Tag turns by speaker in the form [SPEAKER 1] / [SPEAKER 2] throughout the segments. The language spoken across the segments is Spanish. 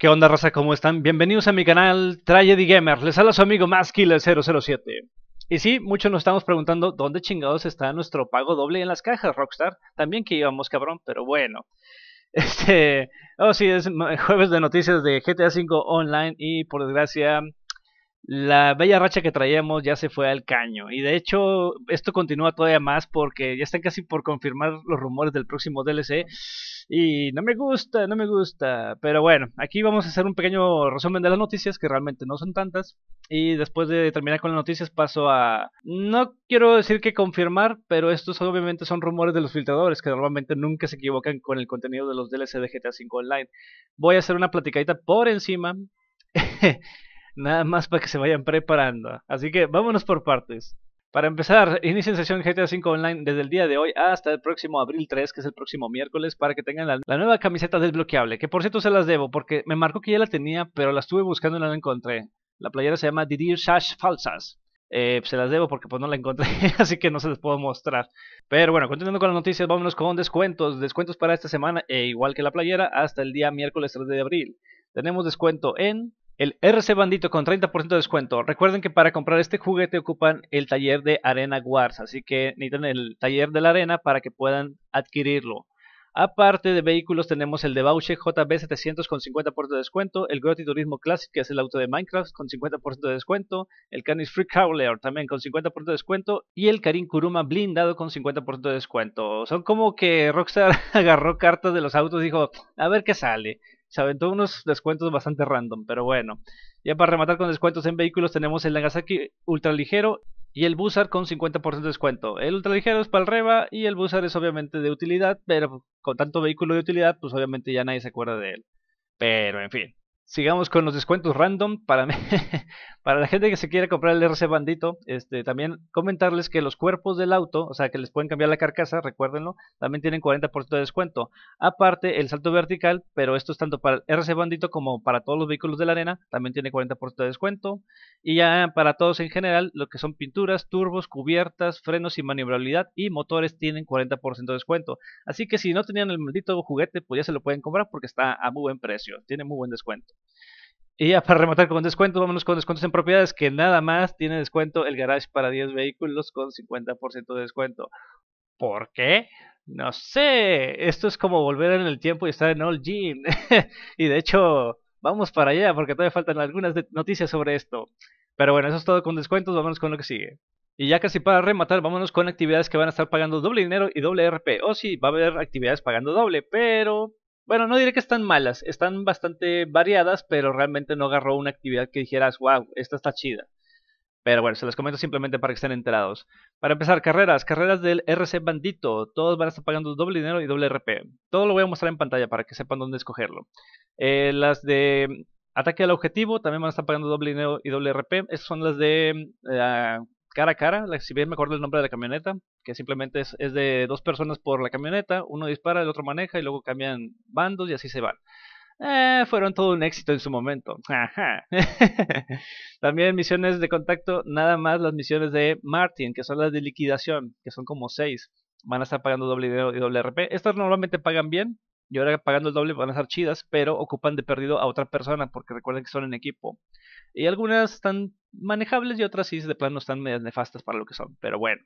[SPEAKER 1] ¿Qué onda, raza? ¿Cómo están? Bienvenidos a mi canal Tragedy Gamer. Les habla su amigo Maskiller007. Y sí, muchos nos estamos preguntando dónde chingados está nuestro pago doble en las cajas, Rockstar. También que íbamos, cabrón, pero bueno. Este. Oh, sí, es jueves de noticias de GTA V Online y por desgracia. La bella racha que traíamos ya se fue al caño. Y de hecho, esto continúa todavía más porque ya están casi por confirmar los rumores del próximo DLC. Y no me gusta, no me gusta. Pero bueno, aquí vamos a hacer un pequeño resumen de las noticias, que realmente no son tantas. Y después de terminar con las noticias paso a... No quiero decir que confirmar, pero estos obviamente son rumores de los filtradores, que normalmente nunca se equivocan con el contenido de los DLC de GTA V Online. Voy a hacer una platicadita por encima. Nada más para que se vayan preparando. Así que vámonos por partes. Para empezar, inicien sesión GTA V Online desde el día de hoy hasta el próximo abril 3, que es el próximo miércoles, para que tengan la, nueva camiseta desbloqueable, que por cierto se las debo, porque me marcó que ya la tenía, pero la estuve buscando y no la encontré. La playera se llama Didier Shash Falsas. Eh, se las debo porque pues no la encontré, así que no se les puedo mostrar. Pero bueno, continuando con las noticias, vámonos con descuentos. Descuentos para esta semana, e igual que la playera, hasta el día miércoles 3 de abril. Tenemos descuento en el RC Bandito con 30% de descuento. Recuerden que para comprar este juguete ocupan el taller de Arena Wars, así que necesitan el taller de la arena para que puedan adquirirlo. Aparte de vehículos tenemos el de Bauche JB700 con 50% de descuento, el Grotti Turismo Classic que es el auto de Minecraft con 50% de descuento, el Canis Free Crawler también con 50% de descuento y el Karin Kuruma blindado con 50% de descuento. Son como que Rockstar agarró cartas de los autos y dijo, a ver qué sale se aventó unos descuentos bastante random, pero bueno. Ya para rematar con descuentos en vehículos tenemos el Nagasaki ultraligero y el Bussard con 50% de descuento. El ultraligero es para el Reba y el Bussard es obviamente de utilidad, pero con tanto vehículo de utilidad, pues obviamente ya nadie se acuerda de él. Pero en fin. Sigamos con los descuentos random. Para, para la gente que se quiere comprar el RC Bandito, este, también comentarles que los cuerpos del auto, o sea que les pueden cambiar la carcasa, recuérdenlo, también tienen 40% de descuento. Aparte, el salto vertical, pero esto es tanto para el RC Bandito como para todos los vehículos de la arena, también tiene 40% de descuento. Y ya para todos en general, lo que son pinturas, turbos, cubiertas, frenos y maniobrabilidad y motores tienen 40% de descuento. Así que si no tenían el maldito juguete, pues ya se lo pueden comprar porque está a muy buen precio, tiene muy buen descuento. Y ya para rematar con descuentos, vámonos con descuentos en propiedades, que nada más tiene descuento el garage para 10 vehículos con 50% de descuento. ¿Por qué? No sé, esto es como volver en el tiempo y estar en Old Gym. y de hecho, vamos para allá porque todavía faltan algunas noticias sobre esto. Pero bueno, eso es todo con descuentos, vámonos con lo que sigue. Y ya casi para rematar, vámonos con actividades que van a estar pagando doble dinero y doble RP. O sí, va a haber actividades pagando doble, pero bueno, no diré que están malas, están bastante variadas, pero realmente no agarró una actividad que dijeras, wow, esta está chida. Pero bueno, se los comento simplemente para que estén enterados. Para empezar, carreras, carreras del RC Bandito. Todos van a estar pagando doble dinero y doble RP. Todo lo voy a mostrar en pantalla para que sepan dónde escogerlo. Eh, las de ataque al objetivo también van a estar pagando doble dinero y doble RP. Esas son las de eh, cara a cara, si bien me acuerdo el nombre de la camioneta, que simplemente es, de dos personas por la camioneta, uno dispara, el otro maneja y luego cambian bandos y así se van. Eh, fueron todo un éxito en su momento. También misiones de contacto, nada más las misiones de Martin, que son las de liquidación, que son como seis. Van a estar pagando doble y doble RP. Estas normalmente pagan bien, y ahora pagando el doble van a estar chidas, pero ocupan de perdido a otra persona, porque recuerden que son en equipo. Y algunas están manejables y otras sí de plano están medias nefastas para lo que son. Pero bueno.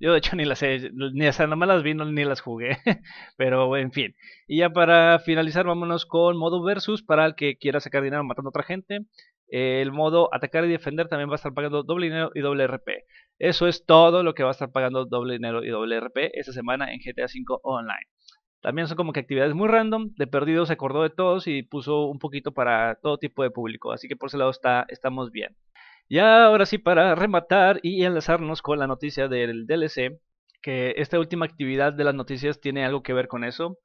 [SPEAKER 1] Yo de hecho ni las ni o sea, más las vi, ni las jugué. Pero en fin. Y ya para finalizar, vámonos con modo versus para el que quiera sacar dinero matando a otra gente. El modo atacar y defender también va a estar pagando doble dinero y doble RP. Eso es todo lo que va a estar pagando doble dinero y doble RP esta semana en GTA V Online. También son como que actividades muy random. De perdido se acordó de todos y puso un poquito para todo tipo de público. Así que por ese lado está, estamos bien. Ya ahora sí, para rematar y enlazarnos con la noticia del DLC, que esta última actividad de las noticias tiene algo que ver con eso.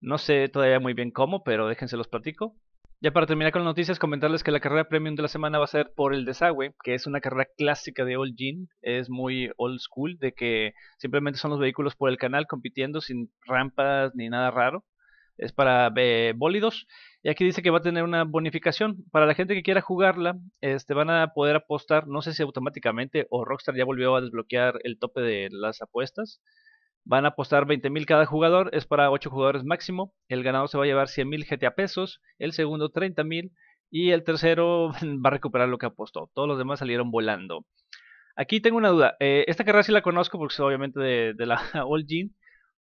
[SPEAKER 1] No sé todavía muy bien cómo, pero déjense los platico. Ya para terminar con las noticias, comentarles que la carrera premium de la semana va a ser por el desagüe, que es una carrera clásica de Old Gene, es muy old school, de que simplemente son los vehículos por el canal compitiendo sin rampas ni nada raro. Es para eh, bólidos. Y aquí dice que va a tener una bonificación. Para la gente que quiera jugarla, este, van a poder apostar, no sé si automáticamente o Rockstar ya volvió a desbloquear el tope de las apuestas Van a apostar 20.000 cada jugador, es para 8 jugadores máximo. El ganador se va a llevar 100.000 GTA pesos, el segundo 30.000 y el tercero va a recuperar lo que apostó. Todos los demás salieron volando. Aquí tengo una duda. Eh, esta carrera sí la conozco porque es obviamente de, la All Gene,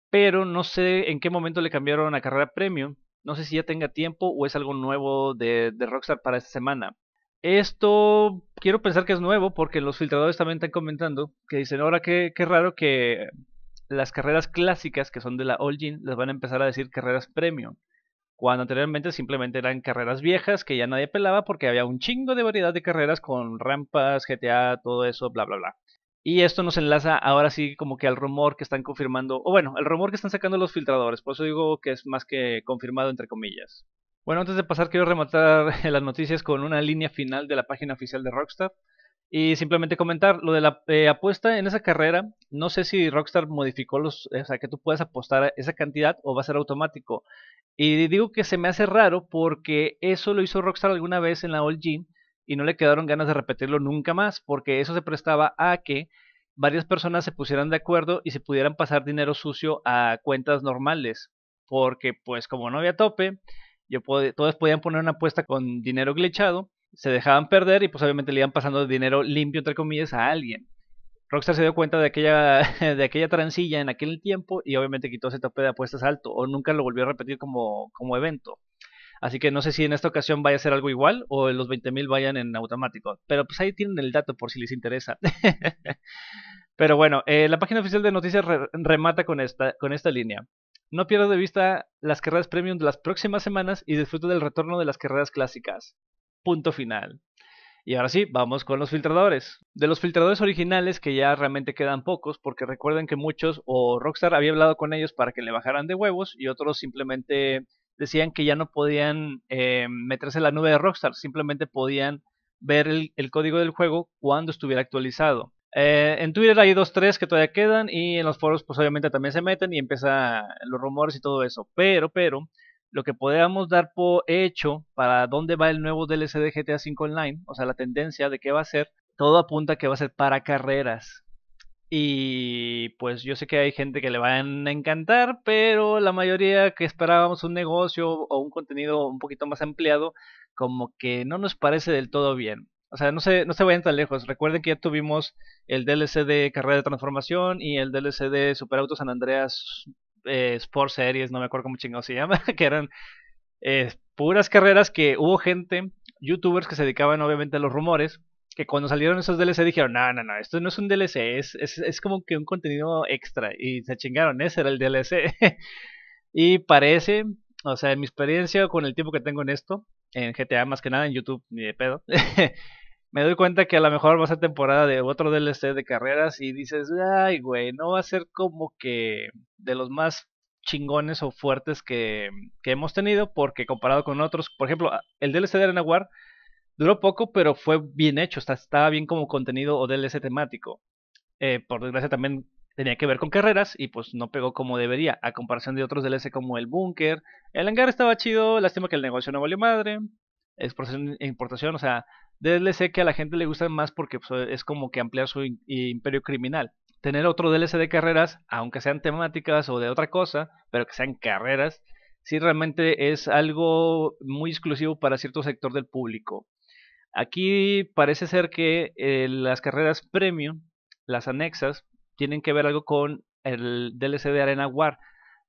[SPEAKER 1] pero no sé en qué momento le cambiaron a carrera premium. No sé si ya tenga tiempo o es algo nuevo de, Rockstar para esta semana. Esto quiero pensar que es nuevo porque los filtradores también están comentando que dicen ahora qué, qué raro que las carreras clásicas que son de la All Gene les van a empezar a decir carreras premium cuando anteriormente simplemente eran carreras viejas que ya nadie pelaba porque había un chingo de variedad de carreras con rampas, GTA, todo eso, bla, bla, bla. Y esto nos enlaza ahora sí como que al rumor que están confirmando, o bueno, el rumor que están sacando los filtradores, por eso digo que es más que confirmado entre comillas. Bueno, antes de pasar quiero rematar las noticias con una línea final de la página oficial de Rockstar. Y simplemente comentar lo de la eh, apuesta en esa carrera, no sé si Rockstar modificó los, o sea, que tú puedes apostar esa cantidad o va a ser automático. Y digo que se me hace raro porque eso lo hizo Rockstar alguna vez en la All Gym y no le quedaron ganas de repetirlo nunca más porque eso se prestaba a que varias personas se pusieran de acuerdo y se pudieran pasar dinero sucio a cuentas normales. Porque pues como no había tope, yo todos podían poner una apuesta con dinero glitchado, se dejaban perder y pues obviamente le iban pasando dinero limpio entre comillas a alguien. Rockstar se dio cuenta de aquella, de aquella transilla en aquel tiempo y obviamente quitó ese tope de apuestas alto o nunca lo volvió a repetir como, como evento. Así que no sé si en esta ocasión vaya a ser algo igual o los 20.000 vayan en automático. Pero pues ahí tienen el dato por si les interesa. Pero bueno, eh, la página oficial de noticias remata con esta, con esta línea. No pierdas de vista las carreras premium de las próximas semanas y disfruta del retorno de las carreras clásicas. Punto final. Y ahora sí, vamos con los filtradores. De los filtradores originales, que ya realmente quedan pocos, porque recuerden que muchos o Rockstar había hablado con ellos para que le bajaran de huevos y otros simplemente decían que ya no podían eh, meterse en la nube de Rockstar, simplemente podían ver el, código del juego cuando estuviera actualizado. Eh, en Twitter hay dos, tres que todavía quedan y en los foros pues obviamente también se meten y empiezan los rumores y todo eso. Pero, pero, lo que podemos dar por hecho para dónde va el nuevo DLC de GTA V Online, o sea, la tendencia de qué va a ser, todo apunta a que va a ser para carreras. Y pues yo sé que hay gente que le van a encantar, pero la mayoría que esperábamos un negocio o un contenido un poquito más ampliado, como que no nos parece del todo bien. O sea, no se, no se vayan tan lejos. Recuerden que ya tuvimos el DLC de Carrera de Transformación y el DLC de Superauto San Andreas eh, Sport Series, no me acuerdo cómo chingado se llama, que eran eh, puras carreras que hubo gente, youtubers que se dedicaban obviamente a los rumores, que cuando salieron esos DLC dijeron, no, no, no, esto no es un DLC, es, es, es como que un contenido extra, y se chingaron, ese era el DLC. y parece, o sea, en mi experiencia con el tiempo que tengo en esto, en GTA más que nada, en YouTube, ni de pedo, me doy cuenta que a lo mejor va a ser temporada de otro DLC de carreras y dices, ay, güey, no va a ser como que de los más chingones o fuertes que, que hemos tenido, porque comparado con otros, por ejemplo, el DLC de Arena duró poco, pero fue bien hecho, estaba bien como contenido o DLC temático. Eh, por desgracia también tenía que ver con carreras y pues no pegó como debería, a comparación de otros DLC como el Bunker. El hangar estaba chido, lástima que el negocio no valió madre. Exportación, importación, o sea, DLC que a la gente le gusta más porque pues, es como que ampliar su imperio criminal. Tener otro DLC de carreras, aunque sean temáticas o de otra cosa, pero que sean carreras, sí realmente es algo muy exclusivo para cierto sector del público. Aquí parece ser que eh, las carreras premium, las anexas, tienen que ver algo con el DLC de Arena War.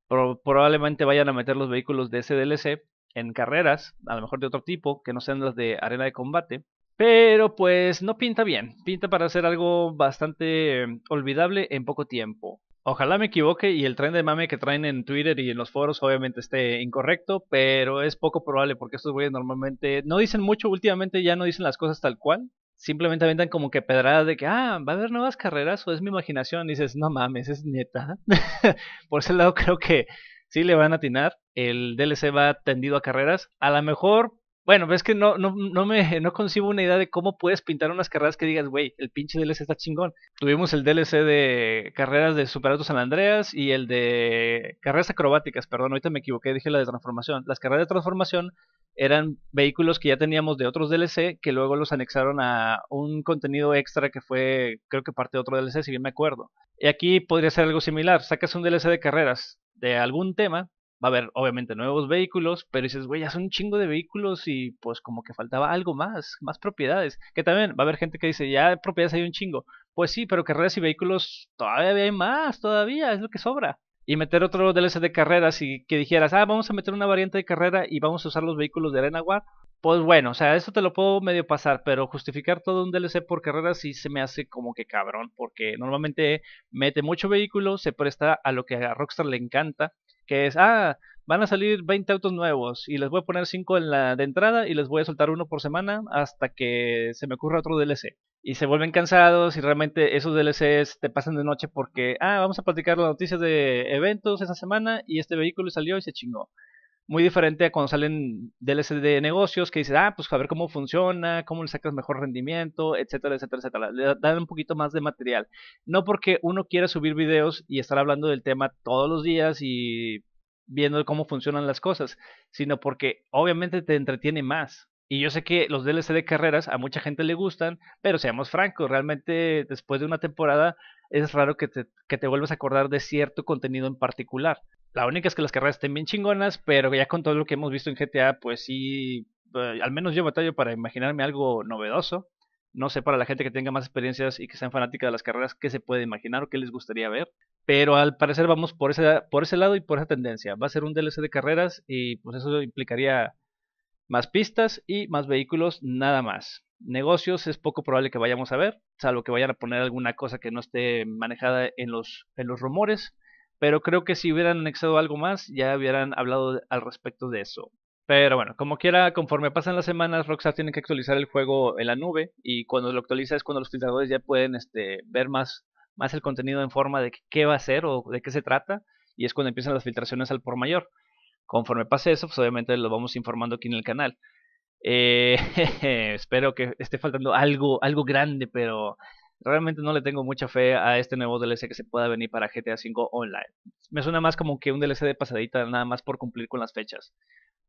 [SPEAKER 1] probablemente vayan a meter los vehículos de ese DLC en carreras, a lo mejor de otro tipo, que no sean las de arena de combate. Pero pues no pinta bien, pinta para hacer algo bastante em, olvidable en poco tiempo. Ojalá me equivoque y el tren de mame que traen en Twitter y en los foros obviamente esté incorrecto, pero es poco probable porque estos güeyes normalmente no dicen mucho, últimamente ya no dicen las cosas tal cual. Simplemente aventan como que pedrada de que, ah, va a haber nuevas carreras o es mi imaginación. Dices, no mames, es neta. Por ese lado creo que sí le van a atinar. El DLC va tendido a carreras. A lo mejor bueno, ves que no, no, no me no concibo una idea de cómo puedes pintar unas carreras que digas, güey, el pinche DLC está chingón. Tuvimos el DLC de carreras de Superauto San Andreas y el de carreras acrobáticas, perdón, ahorita me equivoqué, dije la de transformación. Las carreras de transformación eran vehículos que ya teníamos de otros DLC que luego los anexaron a un contenido extra que fue, creo que parte de otro DLC, si bien me acuerdo. Y aquí podría ser algo similar, sacas un DLC de carreras de algún tema, va a haber obviamente nuevos vehículos, pero dices, güey, ya son un chingo de vehículos y pues como que faltaba algo más, más propiedades. Que también va a haber gente que dice, ya propiedades hay un chingo. Pues sí, pero carreras y vehículos todavía hay más, todavía, es lo que sobra y meter otro DLC de carreras y que dijeras, ah, vamos a meter una variante de carrera y vamos a usar los vehículos de Arena War, pues bueno, o sea, eso te lo puedo medio pasar, pero justificar todo un DLC por carreras sí se me hace como que cabrón, porque normalmente mete mucho vehículo, se presta a lo que a Rockstar le encanta, que es, ah, van a salir 20 autos nuevos y les voy a poner 5 en la de entrada y les voy a soltar uno por semana hasta que se me ocurra otro DLC. Y se vuelven cansados y realmente esos DLCs te pasan de noche porque, ah, vamos a platicar las noticias de eventos esa semana y este vehículo salió y se chingó. Muy diferente a cuando salen DLC de negocios que dices, ah, pues a ver cómo funciona, cómo le sacas mejor rendimiento, etcétera, etcétera, etcétera. Le dan un poquito más de material. No porque uno quiera subir videos y estar hablando del tema todos los días y viendo cómo funcionan las cosas, sino porque obviamente te entretiene más. Y yo sé que los DLC de carreras a mucha gente le gustan, pero seamos francos, realmente después de una temporada es raro que te, que te vuelvas a acordar de cierto contenido en particular. La única es que las carreras estén bien chingonas, pero ya con todo lo que hemos visto en GTA, pues sí, eh, al menos yo batallo para imaginarme algo novedoso. No sé para la gente que tenga más experiencias y que sean fanática de las carreras, qué se puede imaginar o qué les gustaría ver. Pero al parecer vamos por ese, por ese lado y por esa tendencia. Va a ser un DLC de carreras y pues eso implicaría más pistas y más vehículos, nada más. Negocios es poco probable que vayamos a ver, salvo que vayan a poner alguna cosa que no esté manejada en los, en los rumores. Pero creo que si hubieran anexado algo más, ya hubieran hablado al respecto de eso. Pero bueno, como quiera, conforme pasan las semanas, Rockstar tiene que actualizar el juego en la nube y cuando lo actualiza es cuando los utilizadores ya pueden este, ver más más el contenido en forma de qué va a ser o de qué se trata, y es cuando empiezan las filtraciones al por mayor. Conforme pase eso, pues obviamente lo vamos informando aquí en el canal. Eh, espero que esté faltando algo, algo grande, pero realmente no le tengo mucha fe a este nuevo DLC que se pueda venir para GTA V Online. Me suena más como que un DLC de pasadita, nada más por cumplir con las fechas.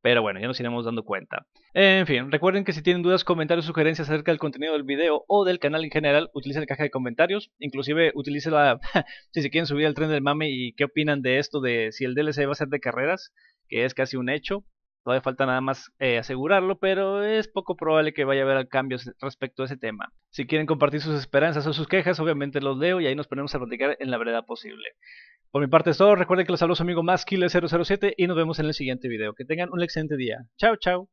[SPEAKER 1] Pero bueno, ya nos iremos dando cuenta. En fin, recuerden que si tienen dudas, comentarios, sugerencias acerca del contenido del video o del canal en general, utilicen la caja de comentarios. Inclusive utilicen la... si se quieren subir al tren del mame y qué opinan de esto de si el DLC va a ser de carreras, que es casi un hecho. Todavía falta nada más eh, asegurarlo, pero es poco probable que vaya a haber cambios respecto a ese tema. Si quieren compartir sus esperanzas o sus quejas, obviamente los leo y ahí nos ponemos a platicar en la verdad posible. Por mi parte es todo. Recuerden que los su amigo Maskiller007 y nos vemos en el siguiente video. Que tengan un excelente día. Chao, chao.